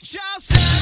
just